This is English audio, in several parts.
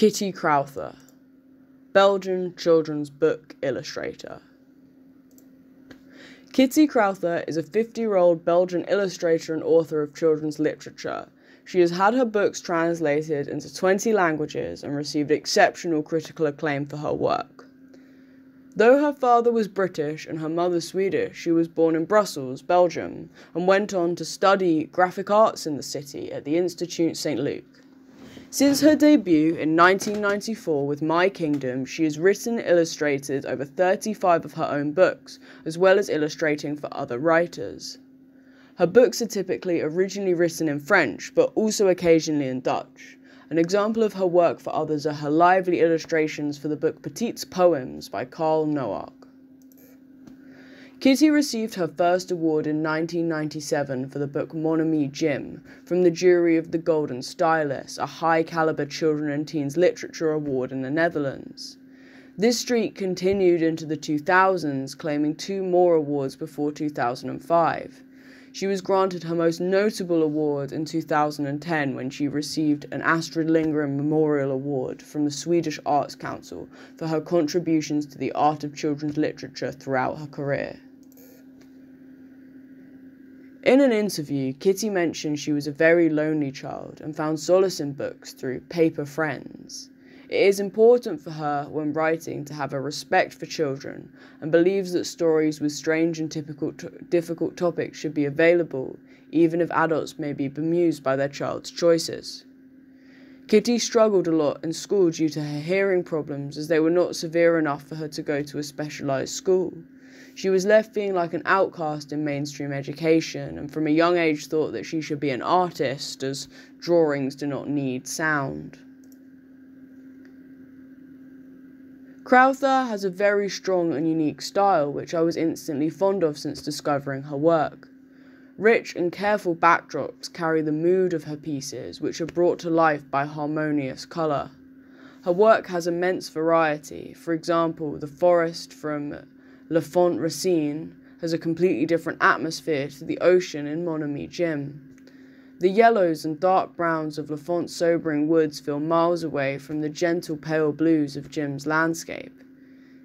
Kitty Crowther, Belgian children's book illustrator. Kitty Crowther is a 50 year old Belgian illustrator and author of children's literature. She has had her books translated into 20 languages and received exceptional critical acclaim for her work. Though her father was British and her mother Swedish, she was born in Brussels, Belgium, and went on to study graphic arts in the city at the Institut St. Luc. Since her debut in 1994 with My Kingdom, she has written and illustrated over 35 of her own books, as well as illustrating for other writers. Her books are typically originally written in French, but also occasionally in Dutch. An example of her work for others are her lively illustrations for the book Petit's Poems by Carl Norac. Kitty received her first award in 1997 for the book Mon Ami Jim from the jury of the Golden Stylus, a high caliber children and teens literature award in the Netherlands. This streak continued into the 2000s, claiming two more awards before 2005. She was granted her most notable award in 2010 when she received an Astrid Lindgren Memorial Award from the Swedish Arts Council for her contributions to the art of children's literature throughout her career. In an interview, Kitty mentioned she was a very lonely child and found solace in books through paper friends. It is important for her when writing to have a respect for children and believes that stories with strange and typical difficult topics should be available, even if adults may be bemused by their child's choices. Kitty struggled a lot in school due to her hearing problems as they were not severe enough for her to go to a specialised school. She was left feeling like an outcast in mainstream education, and from a young age thought that she should be an artist, as drawings do not need sound. Crowther has a very strong and unique style, which I was instantly fond of since discovering her work. Rich and careful backdrops carry the mood of her pieces, which are brought to life by harmonious colour. Her work has immense variety, for example, the forest from L'Enfant Racine has a completely different atmosphere to the ocean in Mon Ami Jim. The yellows and dark browns of L'Enfant's sobering woods feel miles away from the gentle pale blues of Jim's landscape.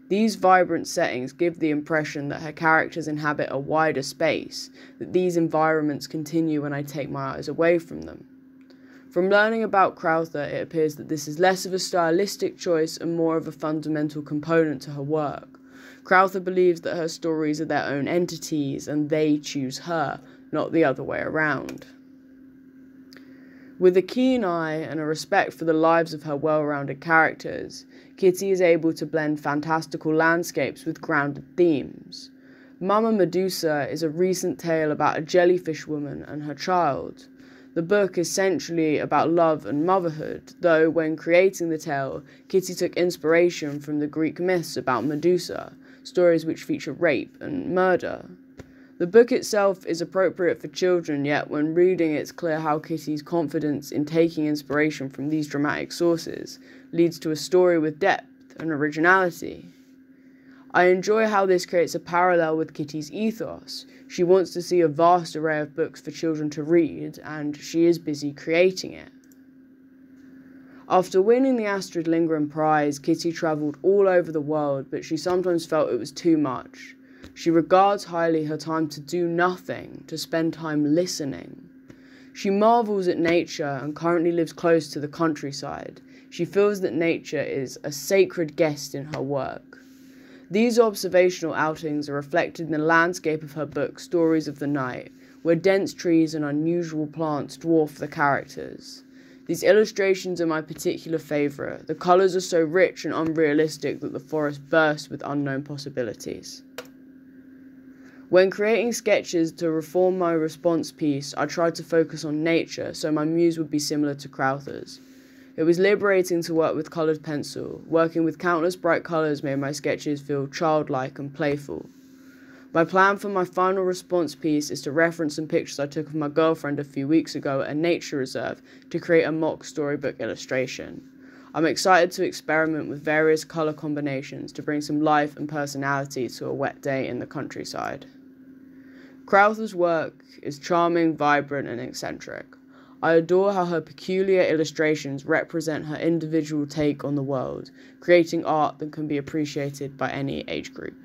These vibrant settings give the impression that her characters inhabit a wider space, that these environments continue when I take my eyes away from them. From learning about Crowther, it appears that this is less of a stylistic choice and more of a fundamental component to her work. Crowther believes that her stories are their own entities and they choose her, not the other way around. With a keen eye and a respect for the lives of her well rounded characters, Kitty is able to blend fantastical landscapes with grounded themes. Mama Medusa is a recent tale about a jellyfish woman and her child. The book is centrally about love and motherhood, though when creating the tale, Kitty took inspiration from the Greek myths about Medusa, stories which feature rape and murder. The book itself is appropriate for children, yet when reading it's clear how Kitty's confidence in taking inspiration from these dramatic sources leads to a story with depth and originality. I enjoy how this creates a parallel with Kitty's ethos. She wants to see a vast array of books for children to read, and she is busy creating it. After winning the Astrid Lindgren Prize, Kitty travelled all over the world, but she sometimes felt it was too much. She regards highly her time to do nothing, to spend time listening. She marvels at nature and currently lives close to the countryside. She feels that nature is a sacred guest in her work. These observational outings are reflected in the landscape of her book, Stories of the Night, where dense trees and unusual plants dwarf the characters. These illustrations are my particular favourite. The colours are so rich and unrealistic that the forest bursts with unknown possibilities. When creating sketches to reform my response piece, I tried to focus on nature so my muse would be similar to Crowther's. It was liberating to work with coloured pencil. Working with countless bright colours made my sketches feel childlike and playful. My plan for my final response piece is to reference some pictures I took of my girlfriend a few weeks ago at a nature reserve to create a mock storybook illustration. I'm excited to experiment with various colour combinations to bring some life and personality to a wet day in the countryside. Crowther's work is charming, vibrant, and eccentric. I adore how her peculiar illustrations represent her individual take on the world, creating art that can be appreciated by any age group.